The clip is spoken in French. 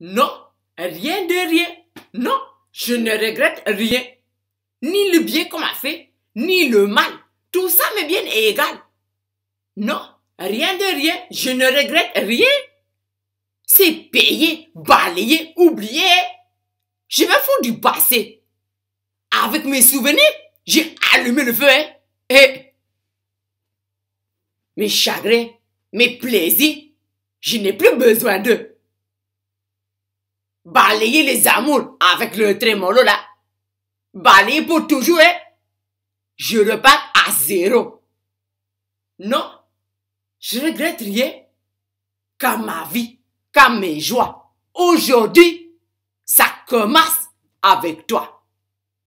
Non, rien de rien. Non, je ne regrette rien. Ni le bien qu'on m'a fait, ni le mal. Tout ça m'est bien égal. Non, rien de rien. Je ne regrette rien. C'est payé, balayé, oublié. Je me fous du passé. Avec mes souvenirs, j'ai allumé le feu, hein. Et mes chagrins, mes plaisirs, je n'ai plus besoin d'eux. Balayer les amours avec le trémolo là. Balayer pour toujours, hein. Je repars à zéro. Non, je regrette rien. Car ma vie, car mes joies, aujourd'hui, ça commence avec toi.